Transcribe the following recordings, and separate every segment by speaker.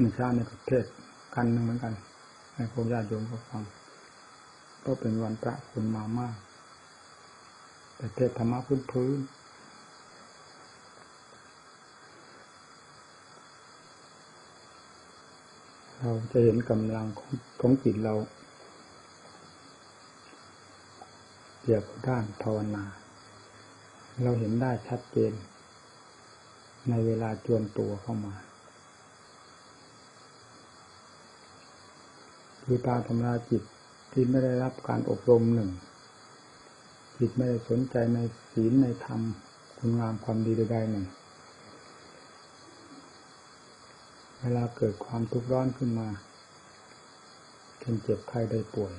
Speaker 1: มีชาในประเทศกันหนึ่งเหมือนกัน ให้พวกญาติโยมเขาฟังก็เป็นวันพระคนมามากแต่เทศธรรมะพื้นพื้นเราจะเห็นกำลังของของจิตเราเกี่ยวกับด้านภาวนา เราเห็นได้ชัดเจน ในเวลาจวนตัวเข้ามา คือตาธรรมราจิตที่ไม่ได้รับการอบรมหนึ่ง จิตไม่ได้สนใจในศีลในธรรม คุณงามความดีใดๆหนึ่ง เวลาเกิดความทุกข์ร้อนขึ้นมาเช่นเจ็บใครได้ป่วย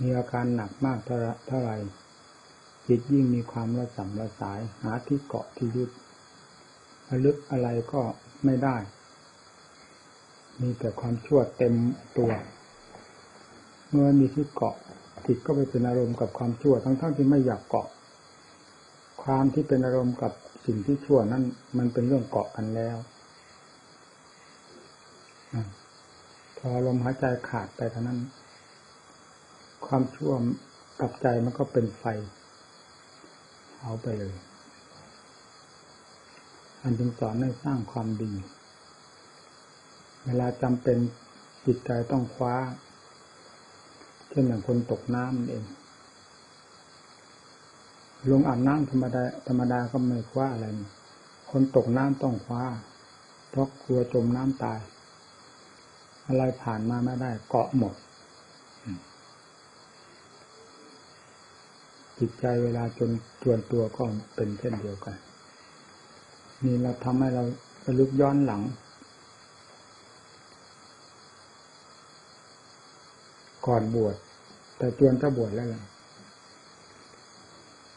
Speaker 1: มีอาการหนักมากเท่าไรจิตยิ่งมีความระสำระสาย หาที่เกาะที่ยึดระลึกอะไรก็ไม่ได้ มีแต่ความชั่วเต็มตัว เมื่อมีที่เกาะจิตก็ไปเป็นอารมณ์กับความชั่วทั้งๆทที่ไม่อยากเกาะ ความที่เป็นอารมณ์กับสิ่งที่ชั่วนั้น มันเป็นเรื่องเกาะกันแล้วพอลมหายใจขาดไปเท่านั้น ความชั่วกับใจมันก็เป็นไฟเอาไปเลย อันจึงสอนให้สร้างความดี เวลาจำเป็นจิตใจต้องคว้า เช่นอย่างคนตกน้ำเอง ลงอาบน้ำธรรมดาธรรมดาก็ไม่คว้าอะไร คนตกน้ำต้องคว้า เพราะกลัวจมน้ำตาย อะไรผ่านมาไม่ได้ เกาะหมด จิตใจเวลาจนจวนตัวก็เป็นเช่นเดียวกัน นี่เราทำให้เราระลึกย้อนหลัง ก่อนบวชแต่จวนจะบวชแล้วล่ะ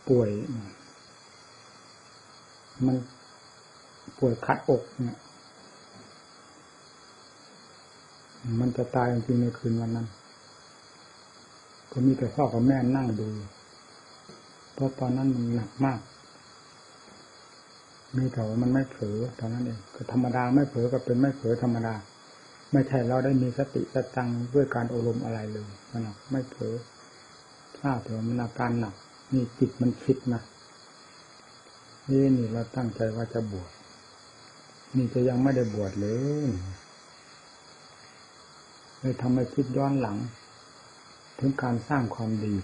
Speaker 1: ป่วย มันป่วยคัดอกเนี่ย มันจะตายจริงในคืนวันนั้น ก็มีแต่พ่อกับแม่นั่งดู เพราะตอนนั้นมันหนักมาก มีแต่ว่ามันไม่เผลอตอนนั้นเองก็ธรรมดาไม่เผลอก็เป็นไม่เผลอธรรมดา ไม่ใช่เราได้มีสติสตังด้วยการอบรมอะไรเลยมันไม่เผลอทราบแต่ว่ามันอาการหนักนี่จิตมันคิดนะนี่นี่เราตั้งใจว่าจะบวชนี่จะยังไม่ได้บวชเลยเลยทำให้คิดย้อนหลัง ถึงการสร้างความดี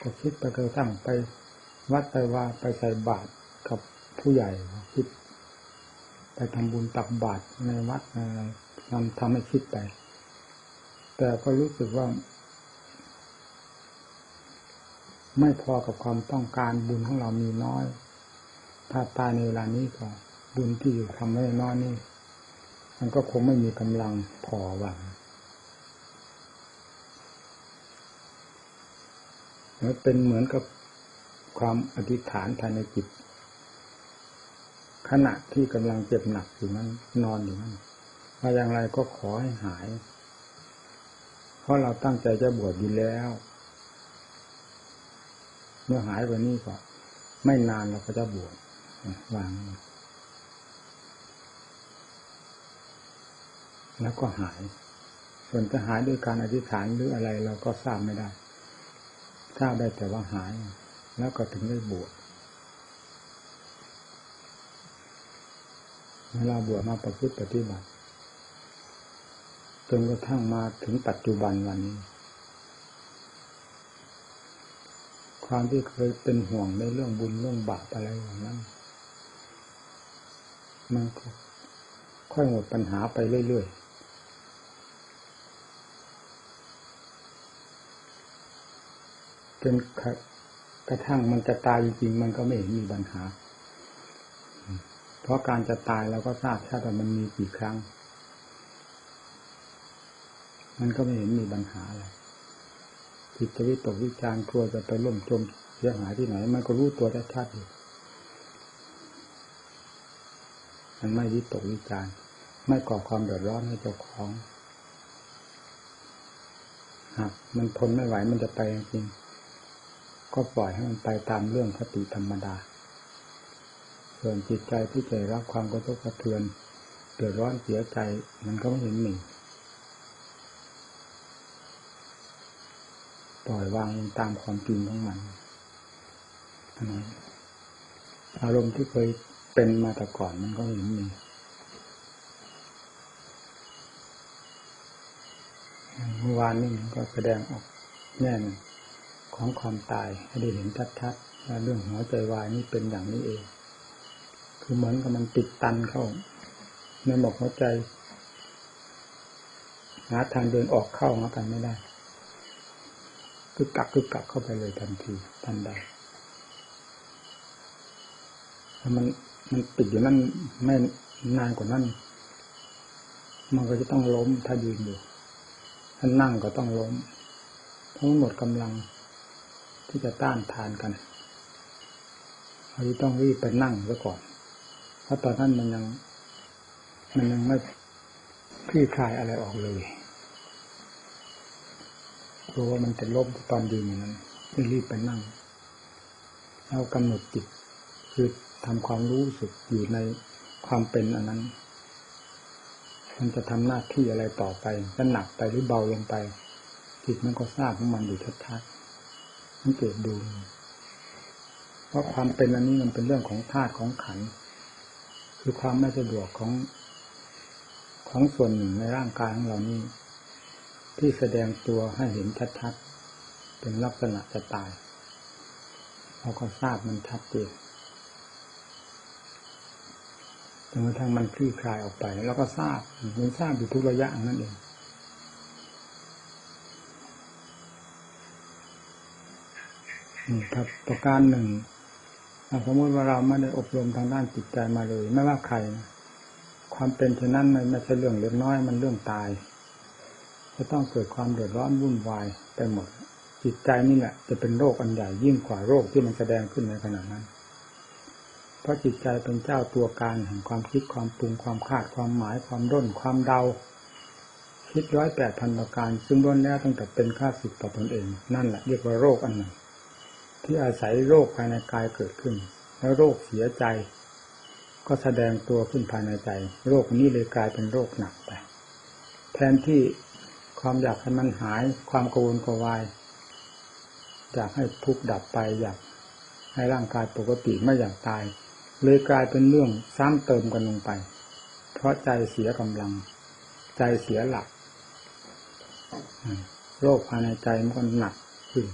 Speaker 1: ก็คิดไปกระทั่งไปวัดไปว่าไปใส่บาตรกับผู้ใหญ่คิด ไปทำบุญตักบาตรในวัดอะไรทำทำให้คิดไป แต่ก็รู้สึกว่า ไม่พอกับความต้องการบุญของเรามีน้อย ถ้าตายในเวลานี้ก็บุญที่อยู่ทำไม่น้อยนี่มันก็คงไม่มีกำลังพอหวังมันเป็นเหมือนกับความอธิษฐานภายในจิต ขณะที่กำลังเจ็บหนักอยู่นั้นนอนอยู่นั้นว่าอย่างไรก็ขอให้หาย เพราะเราตั้งใจจะบวชดีแล้ว เมื่อหายวันนี้ก็ไม่นานเราก็จะบวชวาง แล้วก็หาย ส่วนจะหายด้วยการอธิษฐานหรืออะไรเราก็ทราบไม่ได้ ทราบได้แต่ว่าหาย แล้วก็ถึงได้บวช เวลาบวชมาประพฤติปฏิบัติจนกระทั่งมาถึงปัจจุบันวันนี้ ความที่เคยเป็นห่วงในเรื่องบุญเรื่องบาปอะไรอย่างนั้น มันก็ค่อยหมดปัญหาไปเรื่อยๆจนกระทั่งมันจะตายจริงๆมันก็ไม่เห็นมีปัญหา เพราะการจะตายเราก็ทราบชาติว่มันมีกี่ครั้ง มันก็ไม่เห็นมีปัญหาอะไรจิตจะวิตกวิจารกลัวจะไปล่มจมเสียหายที่ไหน มันก็รู้ตัวชัดๆอยู่มันไม่วิตกวิจารไม่ก่อความเดือดร้อนให้เจ้าของหากมันทนไม่ไหวมันจะไปจริงก็ปล่อยให้มันไปตามเรื่องคติธรรมดา ส่วนจิตใจที่จรับความกระทบกระเทือนเดือดร้อนเสียใจมันก็ไม่เห็นมีปล่อยวางตามความจริงของมันนะอารมณ์ที่เคยเป็นมาแต่ก่อนมันก็เห็นมีเมื่อวานนี้มันก็แสดงออกแง่หนึ่งของความตายให้ได้เห็นชัดๆว่าเรื่องหัวใจวายนี่เป็นอย่างนี้เอง คือเหมือนกับมันติดตันเข้าในหมอกหัวใจ หาทางเดินออกเข้าหากันไม่ได้คือกักคือกักเข้าไปเลยทันทีทันใดถ้ามันมันติดอยู่นั่นไม่นานกว่านั้นมันก็จะต้องล้มถ้ายืนอยู่ถ้านั่งก็ต้องล้มทั้งหมดกำลังที่จะต้านทานกันเราต้องรีบไปนั่งซะก่อน เพราะตอนนั้นมันยัง มันยังไม่คลี่คลายอะไรออกเลยรู้ว่ามันจะล้มตอนยืนอย่างนั้นรีบไปนั่งแล้วกำหนดจิตคือทำความรู้สึกอยู่ในความเป็นอันนั้น มันจะทำหน้าที่อะไรต่อไปจะหนักไปหรือเบาลงไปจิตมันก็ทราบของมันอยู่ชัดๆสังเกตดู เพราะความเป็นอันนี้มันเป็นเรื่องของธาตุของขัน คือความไม่สะดวกของของส่วนหนึ่งในร่างกายของเรานี่ที่แสดงตัวให้เห็นชัดๆเป็นลักษณะจะตายเราก็ทราบมันชัดเจนจนกระทั่งมันคลี่คลายออกไป แล้วก็ทราบมันทราบอยู่ทุกระยะนั่นเองครับประการหนึ่ง สมมติว่าเราไม่ได้อบรมทางด้านจิตใจมาเลย ไม่ว่าใคร ความเป็นเช่นนั้นไม่ใช่เรื่องเล็กน้อยมันเรื่องตาย จะต้องเกิดความเดือดร้อนวุ่นวายไปหมด จิตใจนี่แหละจะเป็นโรคอันใหญ่ยิ่งกว่าโรคที่มันแสดงขึ้นในขณะนั้น เพราะจิตใจเป็นเจ้าตัวการแห่งความคิดความปรุงความคาดความหมายความด้นความเดาคิดร้อยแปดพันประการซึ่งล้วนแล้วตั้งแต่เป็นค่าสิทต่อตนเอง นั่นแหละเรียกว่าโรคอันหนึ่ง ที่อาศัยโรคภายในกายเกิดขึ้น แล้วโรคเสียใจ ก็แสดงตัวขึ้นภายในใจ โรคนี้เลยกลายเป็นโรคหนักไป แทนที่ความอยากให้มันหายความกังวลกวายอยากให้ทุกข์ดับไปอยากให้ร่างกายปกติไม่อยากตาย เลยกลายเป็นเรื่องซ้ำเติมกันลงไป เพราะใจเสียกำลัง ใจเสียหลักโรคภายในใจมันก็หนักขึ้น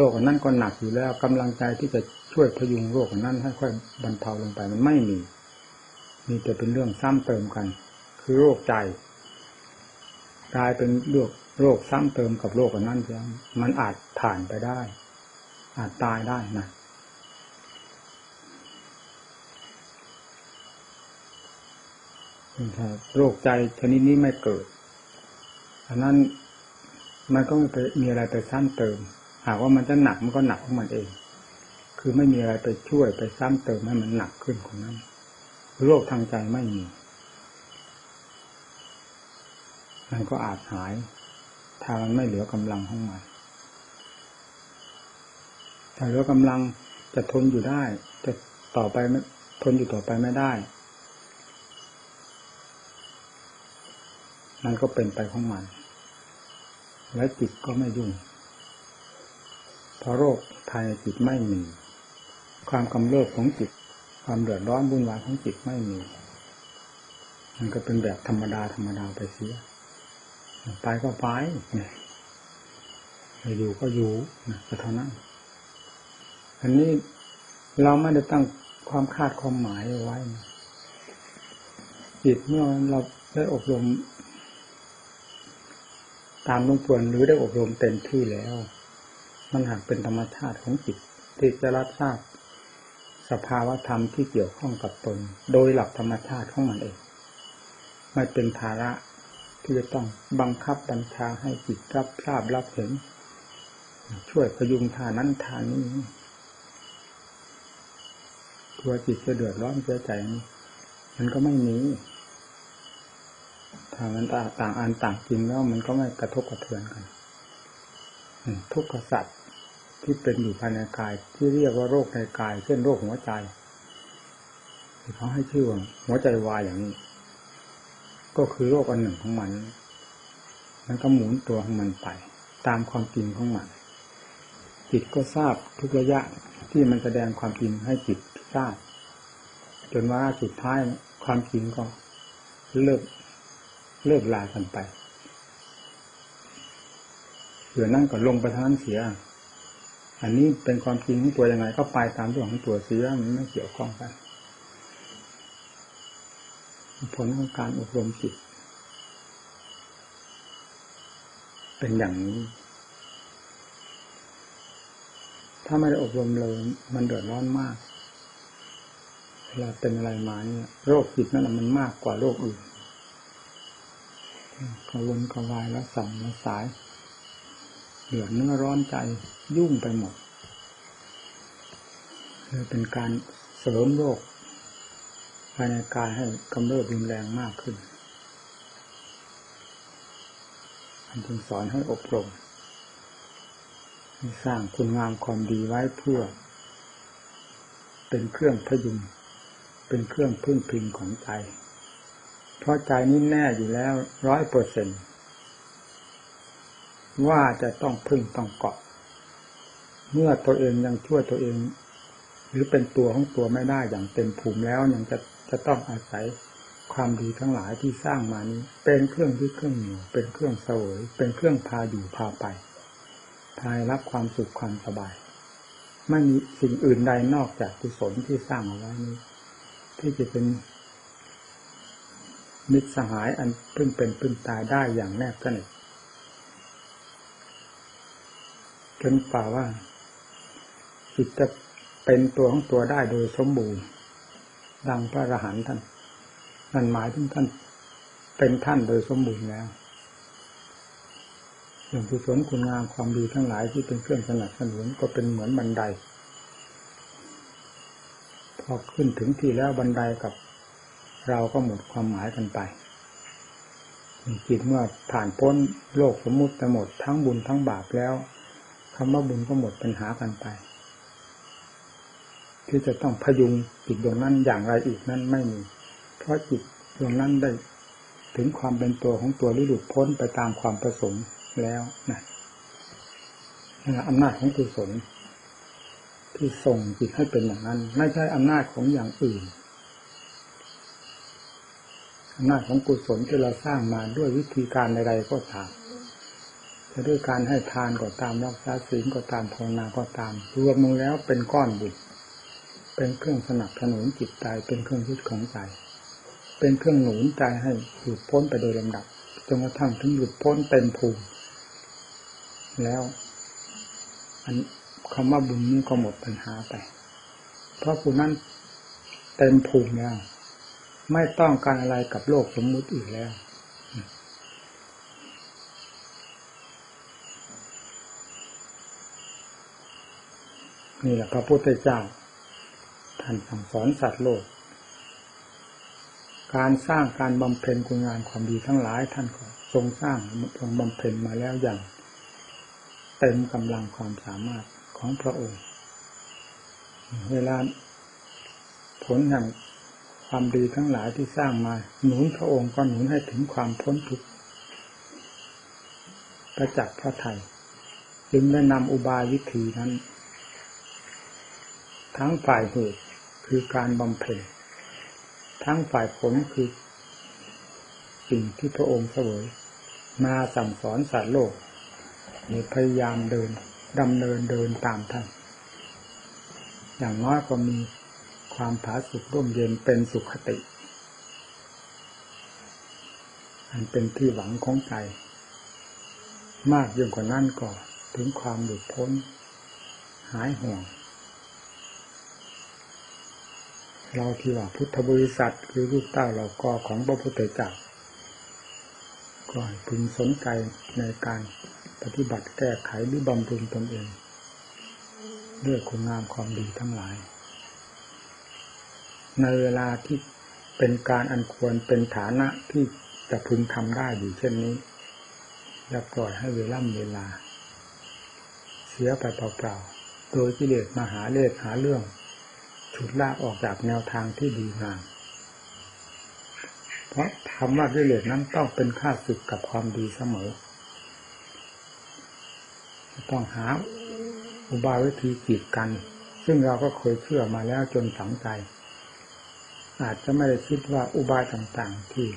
Speaker 1: โรคนั้นก็หนักอยู่แล้วกำลังใจที่จะช่วยพยุงโรคนั้นให้ค่อยบรรเทาลงไปมันไม่มี มีแต่เป็นเรื่องซ้ำเติมกัน คือโรคใจกลายเป็นโรคโรคซ้ำเติมกับโรคนั้นเสียมันอาจผ่านไปได้ อาจตายได้นะถ้าโรคใจชนิดนี้ไม่เกิดอันนั้นมันก็ไม่มีอะไรไปซ้ำเติม หากว่ามันจะหนักมันก็หนักของมันเอง คือไม่มีอะไรไปช่วยไปซ้ำเติมให้มันหนักขึ้นของนั้นโรคทางใจไม่มี มันก็อาจหายถ้ามันไม่เหลือกำลังของมันถ้าเหลือกำลังจะทนอยู่ได้ จะต่อไปไม่ทนอยู่ต่อไปไม่ได้มันก็เป็นไปของมัน และจิตก็ไม่ยุ่ง เพราะโรคภายในจิตไม่มี ความกำเริบของจิต ความเดือดร้อนวุ่นวายของจิตไม่มี มันก็เป็นแบบธรรมดาธรรมดาไปเสียไปก็ไปไม่อยู่ก็อยู่นะก็เท่านั้นอันนี้เราไม่ได้ตั้งความคาดความหมายไว้จิตเมื่อเราได้อบรม ตามลงควรหรือได้อบรมเต็มที่แล้ว มันหากเป็นธรรมชาติของจิตที่จะรับทราบสภาวะธรรมที่เกี่ยวข้องกับตน โดยหลักธรรมชาติของมันเองไม่เป็นภาระที่จะต้องบังคับบัญชาให้จิตรับทราบรับเห็น ช่วยพยุงทานั้นทานนี้ตัวจิตจะเดือดร้อนเสียใจมันก็ไม่มีทามันต่างอันต่างจริงแล้วมันก็ไม่กระทบกระเทือนกันทุกขสัตว์ ที่เป็นอยู่ภายในกาย ที่เรียกว่าโรคในกาย เช่นโรคหัวใจเขาให้ชื่อว่าหัวใจวายอย่างนี้ ก็คือโลกอันหนึ่งของมัน มันก็หมุนตัวของมันไป ตามความจริงของมัน จิตก็ทราบทุกระยะที่มันแสดงความจริงให้จิตทราบ จนว่าสุดท้ายความจริงก็เลิกเลิกลากันไปเหลือนั่นก็ลงไปทางนั้นเสีย อันนี้เป็นความจริงของตัวยังไง ก็ไปตามเรื่องของตัวเสียมันไม่เกี่ยวข้องกันผลของการอบรมจิต เป็นอย่างนี้ ถ้าไม่ได้อบรมเลย มันเดือดร้อนมากเวลาเป็นอะไรมาเนี่ย โรคจิตนั่นแหละมันมากกว่าโรคอื่นกระวนกระวายแล้วสั่งแล้วสาย เดือดเนื้อร้อนใจยุ่งไปหมดเลยเป็นการเสริมโรคภายในกายให้กำเริบรุนแรงมากขึ้นท่านจึงสอนให้อบรมให้สร้างคุณงามความดีไว้เพื่อ เป็นเครื่องพยุงเป็นเครื่องพึ่งพิงของใจ เพราะใจนี้แน่อยู่แล้วร้อยเปอร์เซ็นต์ ว่าจะต้องพึ่งต้องเกาะ เมื่อตัวเองยังช่วยตัวเอง หรือเป็นตัวของตัวไม่ได้อย่างเต็มภูมิแล้วยังจะจะต้องอาศัยความดีทั้งหลายที่สร้างมานี้ เป็นเครื่องที่เครื่องหนูเป็นเครื่องเสวยเป็นเครื่องพาอยู่พาไป พายรับความสุขความสบาย ไม่มีสิ่งอื่นใดนอกจากกุศลที่สร้างเอาไว้นี้ ที่จะเป็นมิตรสหายอันพึ่งเป็นพึ่งตายได้อย่างแนบสนิท จนกว่าว่าจิตจะเป็นตัวของตัวได้โดยสมบูรณ์ ดังพระอรหันต์ท่านนั่นหมายถึงท่านเป็นท่านโดยสมบูรณ์แล้วอย่างกุศลคุณงามความดีทั้งหลายที่เป็นเครื่องสนับสนุนก็เป็นเหมือนบันได พอขึ้นถึงที่แล้วบันไดกับเราก็หมดความหมายกันไปจิตเมื่อผ่านพ้นโลกสมมุติไปหมดทั้งบุญทั้งบาปแล้ว คำว่าบุญก็หมดปัญหากันไป ที่จะต้องพยุงจิตดวงนั้นอย่างไรอีกนั้นไม่มี เพราะจิตดวงนั้นได้ถึงความเป็นตัวของตัวที่หลุดพ้นไปตามความประสงค์แล้วนะอำนาจของกุศลที่ส่งจิตให้เป็นอย่างนั้น ไม่ใช่อำนาจของอย่างอื่นอำนาจของกุศลที่เราสร้างมาด้วยวิธีการใดๆก็ตาม จะด้วยการให้ทานก็ตามรักษาศีลก็ตามภาวนาก็ตาม รวมลงแล้วเป็นก้อนบุญเป็นเครื่องสนับสนุนจิตใจเป็นเครื่องยึดของใจ เป็นเครื่องหนุนใจให้หลุดพ้นไปโดยลำดับจนกระทั่งถึงหลุดพ้นเต็มภูมิแล้วอันคำว่าบุญนี้ก็หมดปัญหาไป เพราะผู้นั้นเต็มภูมิแล้ว ไม่ต้องการอะไรกับโลกสมมุติอีกแล้ว นี่แหละพระพุทธเจ้า ท่านสั่งสอนสัตว์โลก การสร้างการบำเพ็ญคุณงานความดีทั้งหลายท่านก็ทรงสร้างทรงบำเพ็ญมาแล้วอย่าง เต็มกำลังความสามารถของพระองค์ เวลาผลแห่งความดีทั้งหลายที่สร้างมา หนุนพระองค์ก็หนุนให้ถึงความพ้นทุกข์ประจักษ์พระไทย จึงได้นำอุบายวิธีนั้น ทั้งฝ่ายเหตุคือการบำเพ็ญทั้งฝ่ายผลคือ สิ่งที่พระองค์เสวยมาสั่งสอนสัตว์โลกมีพยายามเดินดำเนินเดินตามท่าน อย่างน้อยก็มีความผาสุกร่มเย็นเป็นสุขติ อันเป็นที่หวังของใจ มากยิ่งกว่านั้นก็ถึงความหลุดพ้น หายห่วง เราที่ว่าพุทธบริษัทคือลูกเต้าเราก็ของพระพุทธเจ้าก็พึงสนใจในการปฏิบัติแก้ไขหรือบำรุงตนเอง ด้วยคุณงามความดีทั้งหลาย ในเวลาที่เป็นการอันควรเป็นฐานะที่จะพึงทำได้อยู่เช่นนี้อย่าปล่อยให้เวล่ำเวลา เสียไปเปล่าๆโดยกิเลสมาหาเลสหาเรื่อง ฉุดลากออกจากแนวทางที่ดีงามเพราะธรรมะกิเลสนั้นต้องเป็นค่าศึกกับความดีเสมอ ต้องหาอุบายวิธีกีดกัน ซึ่งเราก็เคยเชื่อมาแล้วจนสังใจ อาจจะไม่ได้คิดว่าอุบายต่างๆ ที่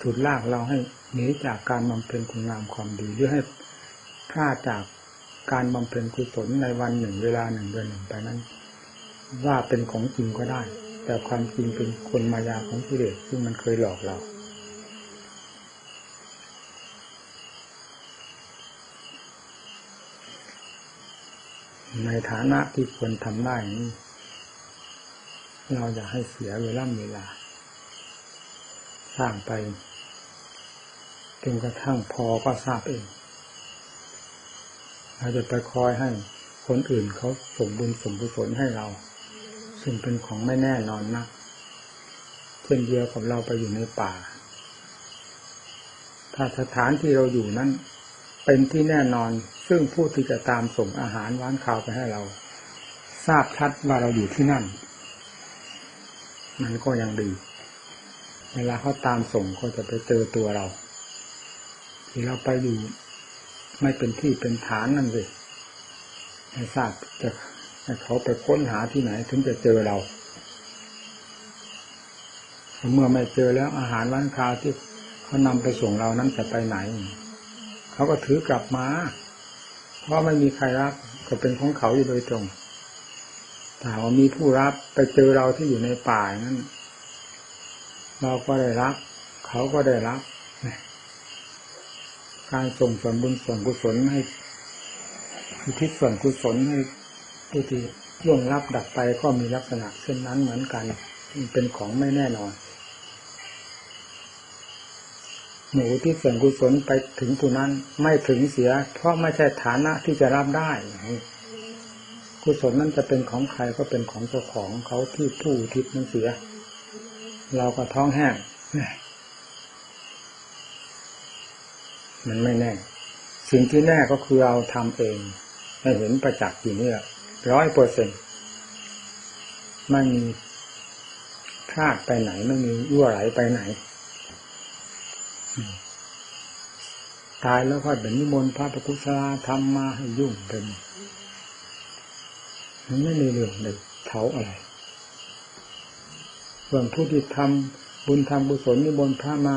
Speaker 1: ถุดลากเราให้หนีจากการบำเพ็ญคุณงามความดีหรือให้พลาดจากการบำเพ็ญกุศลในวันหนึ่งเวลาหนึ่งเดือนหนึ่งไปนั้น ว่าเป็นของจริงก็ได้ แต่ความจริงเป็นคนมายาของกิเลสซึ่งมันเคยหลอกเรา ในฐานะที่ควรทำได้นี้เราอย่าให้เสียเวลาเวลา สร้างไปจนกระทั่งพอก็ทราบเองเราจะไปคอยให้คนอื่นเขาส่งบุญส่งกุศลให้เรา ซึ่งเป็นของไม่แน่นอนนะเช่นเดียวกับเราไปอยู่ในป่า ถ้าสถานที่เราอยู่นั้น เป็นที่แน่นอน ซึ่งผู้ที่จะตามส่งอาหารว้านข่าวไปให้เรา ทราบชัดว่าเราอยู่ที่นั่น มันก็ยังดี เวลาเขาตามส่งก็จะไปเจอตัวเรา ที่เราไปอยู่ ไม่เป็นที่เป็นฐานนั่นเลยไม่ทราบจะ ให้เขาไปค้นหาที่ไหน ถึงจะเจอเรา เมื่อไม่เจอแล้วอาหารร้านค้าที่เขานำไปส่งเรานั้นจะไปไหน เขาก็ถือกลับมา เพราะไม่มีใครรับก็เป็นของเขาอยู่โดยตรงถ้าว่ามีผู้รับไปเจอเราที่อยู่ในป่านั้น เราก็ได้รับ เขาก็ได้รับ การส่งส่วนบุญส่วนกุศลให้ทิศส่วนกุศลให้ ผู้ที่ล่วงรับดับไปก็มีลักษณะเช่นนั้นเหมือนกันเป็นของไม่แน่นอน หนูที่ส่วนกุศลไปถึงผู้นั้นไม่ถึงเสีย เพราะไม่ใช่ฐานะที่จะรับได้กุศลนั้นจะเป็นของใครก็เป็นของเจ้าของเขาที่ผู้ทิศนั้นเสีย เราก็ท้องแห้งมันไม่แน่ สิ่งที่แน่ก็คือเราทำเองให้เห็นประจักษ์อยู่นี่ ร้อยเปอร์เซ็นไม่มีพลาดไปไหนไม่มียั่วไหลไปไหน ตายแล้วก็เป็นนิมนต์พระปกุศลาทำมาให้ยุ่งเป็นมันไม่มีเรื่องเลยเท้าอะไรส่วนผู้ที่ทำบุญทำบุศลนิมนต์พระมา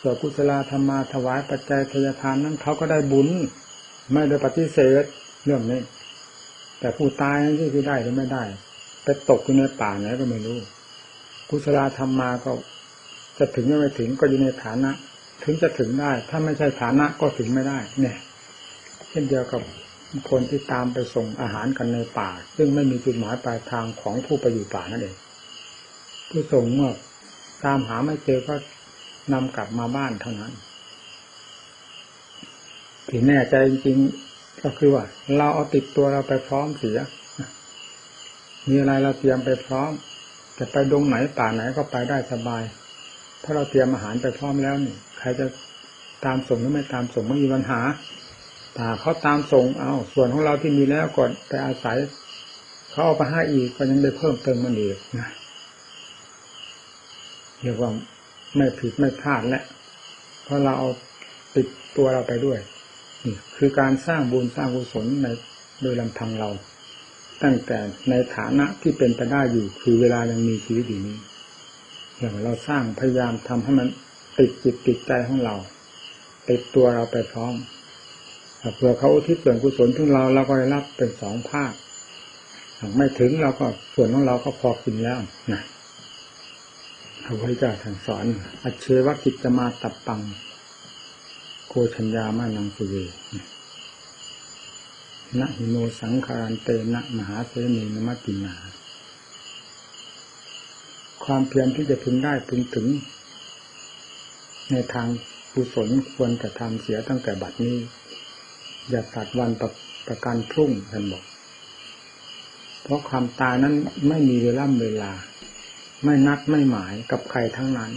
Speaker 1: สวดกุศลธรรมาถวายปัจจัยทยทานนั้นเขาก็ได้บุญ ไม่ได้ปฏิเสธเรื่องนี้ แต่ผู้ตายนั้นคือได้หรือไม่ได้ไปตกอยู่ในป่าไหนก็ไม่รู้กุศลธรรมมาก็ จะถึงหรือไม่ถึงก็อยู่ในฐานะ ถึงจะถึงได้ ถ้าไม่ใช่ฐานะก็ถึงไม่ได้ เนี่ย เช่นเดียวกับคนที่ตามไปส่งอาหารกันในป่า ซึ่งไม่มีจุดหมายปลายทางของผู้ไปอยู่ป่านั่นเองผู้ส่งเมื่อตามหาไม่เจอก็นำกลับมาบ้านเท่านั้นที่แน่ใจจริง ก็คือว่า เราเอาติดตัวเราไปพร้อมเสีย มีอะไรเราเตรียมไปพร้อม จะไปดงไหนป่าไหนก็ไปได้สบาย ถ้าเราเตรียมอาหารไปพร้อมแล้วนี่ใครจะตามส่งหรือไม่ตามส่งไม่มีปัญหาถ้าเขาตามส่งเอาส่วนของเราที่มีแล้วก่อนไปอาศัยเขาเอาไปให้อีกก็ยังได้เพิ่มเติมมันอีกนะเรียกว่าไม่ผิดไม่พลาดและเพราะเราเอาติดตัวเราไปด้วย คือการสร้างบุญสร้างกุศลในโดยลำพังเรา ตั้งแต่ในฐานะที่เป็นไปได้อยู่คือเวลายังมีชีวิตอยู่นี้ อย่างเราสร้างพยายามทำให้มันติดจิตติดใจของเรา ติดตัวเราไปพร้อมเผื่อเขาอุทิศส่วนกุศลถึงเราเราก็ได้รับเป็นสองภาคหากไม่ถึงเราก็ส่วนของเราก็พอกินแล้วนะพระพุทธเจ้าท่านสอน อัจเชวกิจมาตับปัง โคชัญญามานังสุเวนะหิโนสังคารเตนะมหาเสนีนมกินาความเพียรที่จะพึงได้พึงถึง ในทางกุศลควรจะทำเสียตั้งแต่บัดนี้ อย่าตัดวันประประกันพรุ่งท่านบอก เพราะความตายนั้นไม่มีเวลาเวลา ไม่นัดไม่หมายกับใครทั้งนั้น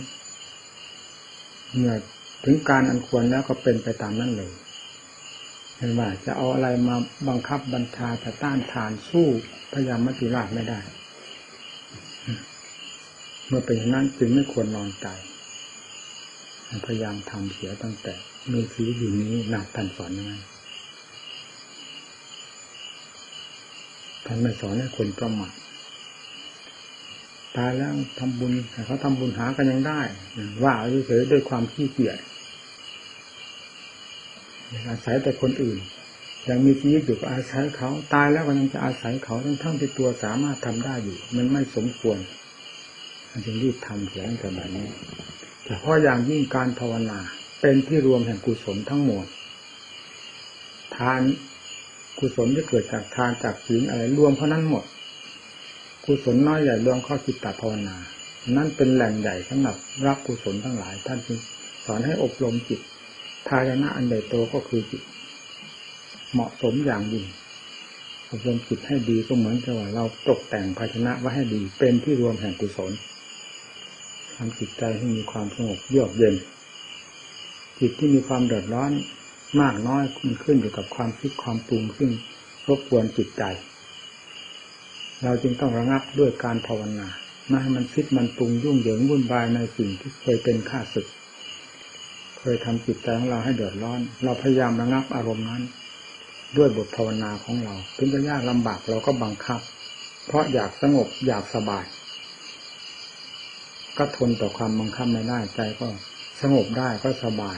Speaker 1: เมื่อ ถึงการอันควรแล้วก็เป็นไปตามนั้นเลยเห็นว่าจะเอาอะไรมาบังคับบัญชาจะต้านทานสู้พยายามมัจจุราชไม่ได้ เมื่อเป็นอย่างนั้นจึงไม่ควรนอนใจพยายามทำเสียตั้งแต่มีชีวิตอยู่นี้หนักท่านสอนยังไงท่านไม่สอนให้คนประมาทตายแล้วทำบุญแต่เขาทำบุญหากันยังได้ ว่าเฉยๆด้วยความขี้เกียจ อาศัยแต่คนอื่น ยังมีชีวิตอยู่ก็อาศัยเขา ตายแล้วก็ยังจะอาศัยเขาทั้งทั้งที่ตัวสามารถทำได้อยู่ มันไม่สมควรจึงรีบทำเสียงแต่แบบนี้แต่เพราะอย่างยิ่งการภาวนา เป็นที่รวมแห่งกุศลทั้งหมด ทานกุศลที่เกิดจากทานจากศีลอะไรรวมเพราะนั้นหมด กุศลน้อยใหญ่รวมเข้าจิตตภาวนา นั่นเป็นแหล่งใหญ่สำหรับรับกุศลทั้งหลาย ท่านจึงสอนให้อบรมจิต ทายนะอันใหญ่โตก็คือจิต เหมาะสมอย่างยิ่งอบรมจิตให้ดีก็เหมือนกับว่าเราตกแต่งภาชนะไว้ให้ดี เป็นที่รวมแห่งกุศลทำจิตใจให้มีความสงบเยือกเย็น จิตที่มีความเดือดร้อนมากน้อยมันขึ้นอยู่กับความคิดความปรุงซึ่งรบกวนจิตใจ เราจึงต้องระงับด้วยการภาวนาไม่ให้มันคิดมันปรุงยุ่งเหยิงวุ่นวายในสิ่งที่เคยเป็นข้าศึก เคยทำจิตใจของเราให้เดือดร้อน เราพยายามระงับอารมณ์นั้น ด้วยบทภาวนาของเราถึงจะยากลำบากเราก็บังคับ เพราะอยากสงบอยากสบายก็ทนต่อความบังคับไม่ได้ใจก็สงบได้ก็สบาย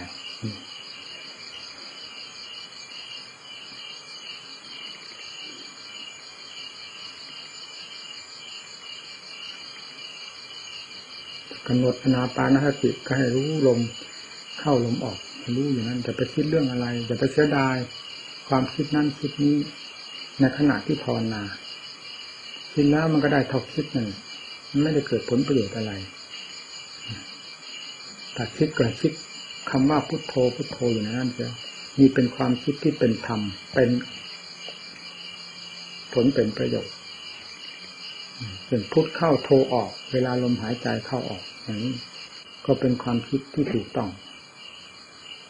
Speaker 1: กำหนดอนาปานสติก็ให้รู้ลม เข้าลมออกรู้อย่างนั้นจะไปคิดเรื่องอะไรจะไปเสียดาย ความคิดนั้นคิดนี้ ในขณะที่ภาวนาคิดแล้วมันก็ได้ทอกคิดหนั่นไม่ได้เกิดผลประโยชน์อะไรแต่คิดกิดคิดคำว่าพุทโธพุทโธอยู่ในนั้นเสียมีเป็นความคิดที่เป็นธรรมเป็น ผลเป็นประโยชน์เป็นพุทเข้าโทออก เวลาลมหายใจเข้าออกอย่างนี้ก็เป็นความคิดที่ถูกต้อง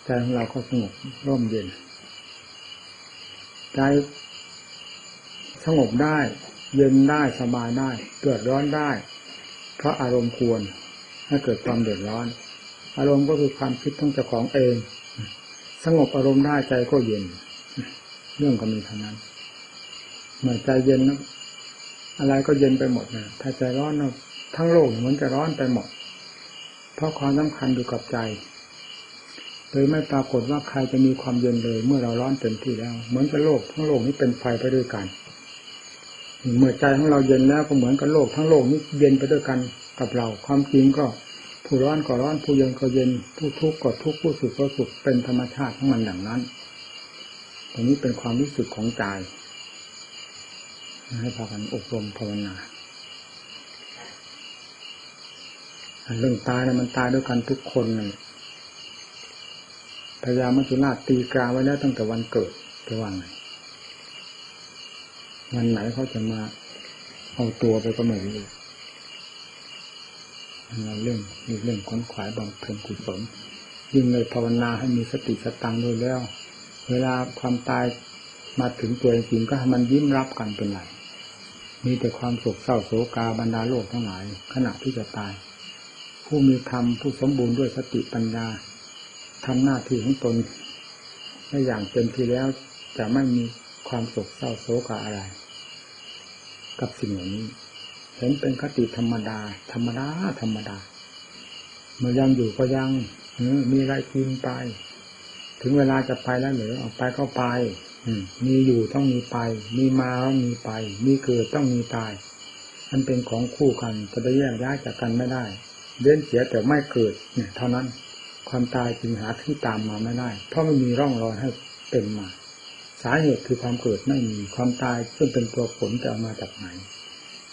Speaker 1: ใจของเราก็สงบร่มเย็นใจสงบได้ เย็นได้สบายได้ เกิดร้อนได้ เพราะอารมณ์ควรให้เกิดความเดือดร้อน อารมณ์ก็คือความคิดของเจ้าของเอง สงบอารมณ์ได้ใจก็เย็น เรื่องก็มีเท่านั้นเมื่อใจเย็นนะอะไรก็เย็นไปหมดนะถ้าใจร้อนนะทั้งโลกเหมือนจะร้อนไปหมด เพราะความสำคัญอยู่กับใจ โดยไม่ปรากฏว่าใครจะมีความเย็นเลย เมื่อเราร้อนเต็มที่แล้ว เหมือนกับโลกทั้งโลกนี้เป็นไฟไปด้วยกันเมื่อใจของเราเย็นแล้วก็เหมือนกับโลกทั้งโลกนี้เย็นไปด้วยกันกับเรา ความจริงก็ผู้ร้อนก็ร้อนผู้เย็นก็เย็นผู้ทุกข์ก็ทุกข์ผู้สุขก็สุขเป็นธรรมชาติของมันอย่างนั้นตรงนี้เป็นความรู้สึกของใจให้พากันอบรมภาวนาเรื่องตายนะมันตายด้วยกันทุกคนเลย พญามัจจุราชตีกาไว้แล้วตั้งแต่วันเกิดจะว่าไงวันไหนเขาจะมาเอาตัวไปก็ไม่รู้เราเรื่องมีเรื่องค้นขวายบางเพ็ญกุศลยิ่งเลยภาวนาให้มีสติสตังด้วยแล้ว เวลาความตายมาถึงตัวจริงก็ให้มันยิ้มรับกันเป็นไรมีแต่ความโศกเศร้าโศกาบรรดาโลกทั้งหลาย ขณะที่จะตาย ผู้มีธรรมผู้สมบูรณ์ด้วยสติปัญญา ทำหน้าที่ของตนได้อย่างเต็มที่แล้วจะไม่มีความโศกเศร้าโศกอะไร กับสิ่งเหล่านี้ เห็นเป็นคติธรรมดา ธรรมดาธรรมดา เมื่อยังอยู่ก็ยังมีอะไรกินไป ถึงเวลาจะไปแล้วหรือออกไปก็ไปมีอยู่ต้องมีไป มีมาต้องมีไป มีเกิดต้องมีตาย มันเป็นของคู่กันจะไปแยกย้ายจากกันไม่ได้เล่นเสียแต่ไม่เกิดเนี่ยเท่านั้น ความตายจึงหาที่ตามมาไม่ได้ เพราะไม่มีร่องรอยให้เป็นมา สาเหตุคือความเกิดไม่มีความตายซึ่งเป็นตัวผลจะเอามาจากไหน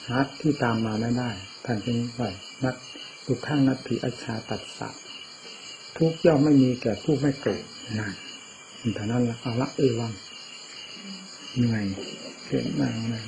Speaker 1: หาที่ตามมาไม่ได้ท่านจึงว่านักทุกข้างนัตถิอชาตัดสัตทุกย่อมไม่มีแก่ผู้ไม่เกิดนั่นเท่านั้นละเอาละเอวังเหนื่อยเสียงมากนะ